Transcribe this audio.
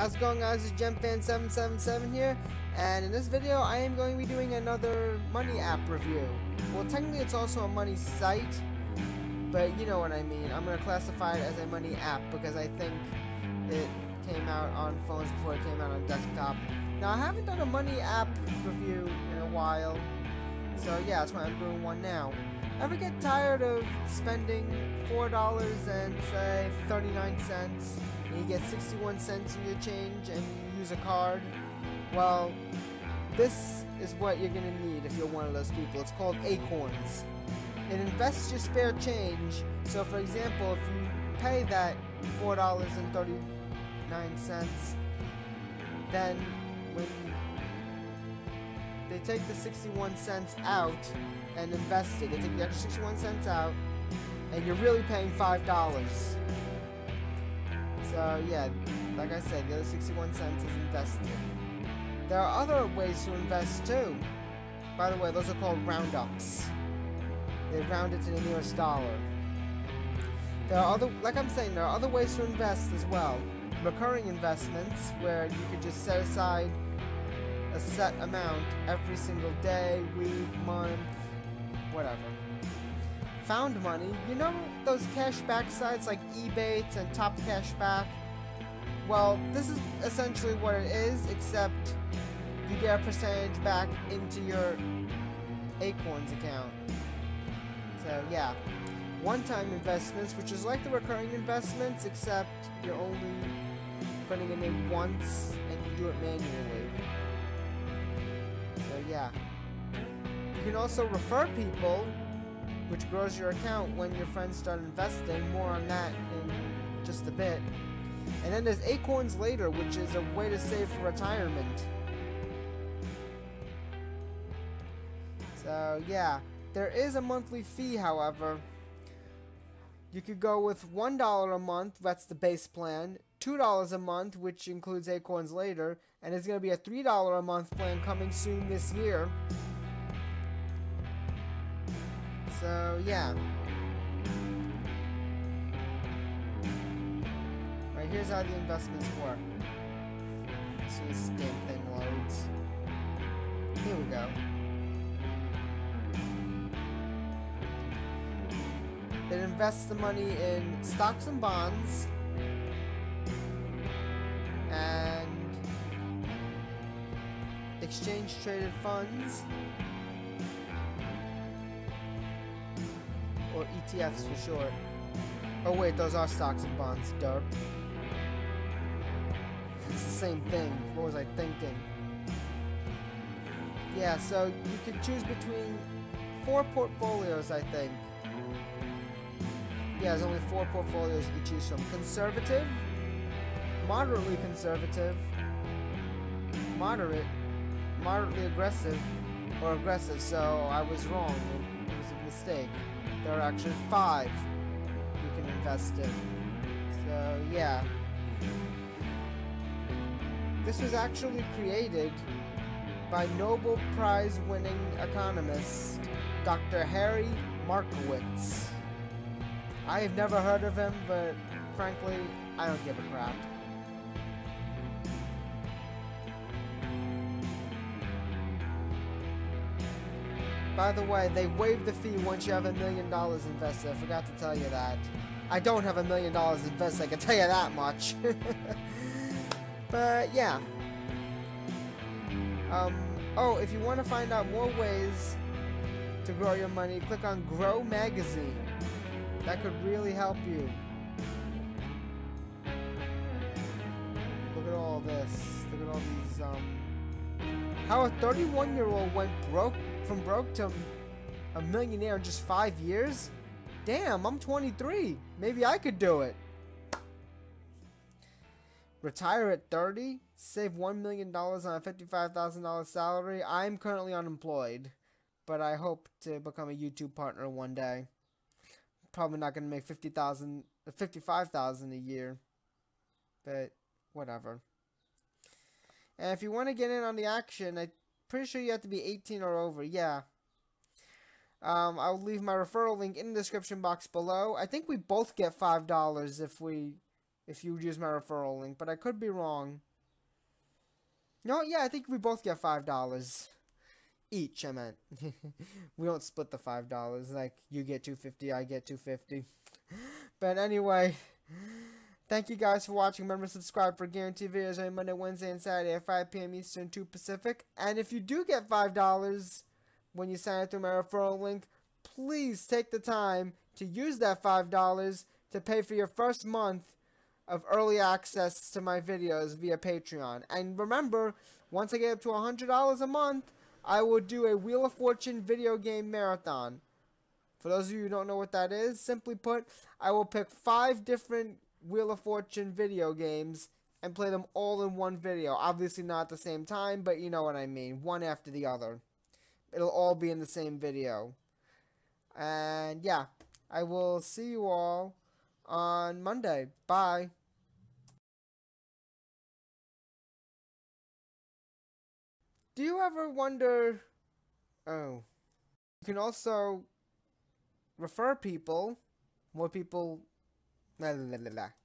How's it going guys, it's JemFan777 here, and in this video I am going to be doing another money app review. Well technically it's also a money site, but you know what I mean. I'm going to classify it as a money app because I think it came out on phones before it came out on desktop. Now I haven't done a money app review in a while, so yeah, that's why I'm doing one now. Ever get tired of spending $4 and say 39 cents and you get 61 cents in your change and you use a card? Well, this is what you're going to need if you're one of those people. It's called Acorns. It invests your spare change. So for example, if you pay that $4.39, then when they take the 61 cents out and invest it. They take the extra 61 cents out, and you're really paying $5. So, yeah, like I said, the other 61 cents is invested. There are other ways to invest too. By the way, those are called roundups. They round it to the nearest dollar. There are other, like I'm saying, there are other ways to invest as well. Recurring investments, where you could just set aside a set amount every single day, week, month, whatever. Found money, you know those cashback sites like Ebates and Top Cashback? Well, this is essentially what it is, except you get a percentage back into your Acorns account. So yeah, one-time investments, which is like the recurring investments, except you're only putting it in once and you do it manually. Yeah. You can also refer people, which grows your account when your friends start investing. More on that in just a bit. And then there's Acorns Later, which is a way to save for retirement. So yeah, there is a monthly fee, however. You could go with $1 a month, that's the base plan, $2 a month, which includes Acorns Later, and it's going to be a $3 a month plan coming soon this year. So, yeah. Right, here's how the investments work. As this damn thing loads. Here we go. It invests the money in stocks and bonds, exchange traded funds or ETFs for short. Oh wait, those are stocks and bonds, derp. It's the same thing. What was I thinking? Yeah, so you can choose between four portfolios, I think. Yeah, there's only four portfolios you can choose from. Conservative, moderately conservative, moderate, moderately aggressive, or aggressive, so I was wrong. It was a mistake. There are actually five you can invest in. So, yeah. This was actually created by Nobel Prize winning economist Dr. Harry Markowitz. I have never heard of him, but frankly, I don't give a crap. By the way, they waive the fee once you have a million dollars invested. I forgot to tell you that. I don't have a million dollars invested, I can tell you that much. but yeah. Um, oh, if you want to find out more ways to grow your money, click on Grow Magazine. That could really help you. Look at all this. Look at all these, um... How a 31-year-old went broke, from broke to a millionaire in just five years? Damn, I'm 23. Maybe I could do it. Retire at 30? Save $1 million on a $55,000 salary? I'm currently unemployed, but I hope to become a YouTube partner one day probably not going to make 50,000 55,000 a year. But whatever. And if you want to get in on the action, I'm pretty sure you have to be 18 or over. Yeah. Um, I'll leave my referral link in the description box below. I think we both get $5 if we if you use my referral link, but I could be wrong. No, yeah, I think we both get five dollars each. I meant we don't split the five dollars. Like you get two fifty, I get two fifty. But anyway, thank you guys for watching. Remember to subscribe for guaranteed videos every Monday, Wednesday, and Saturday at 5 p.m. Eastern, 2 Pacific. And if you do get five dollars when you sign up through my referral link, please take the time to use that five dollars to pay for your first month of early access to my videos via Patreon. And remember, once I get up to $100 a month, I will do a Wheel of Fortune video game marathon. For those of you who don't know what that is, simply put, I will pick five different Wheel of Fortune video games and play them all in one video. Obviously not at the same time, but you know what I mean. One after the other. It'll all be in the same video. And yeah, I will see you all on Monday. Bye. Do you ever wonder? Oh, you can also refer people, more people. 来来来来来。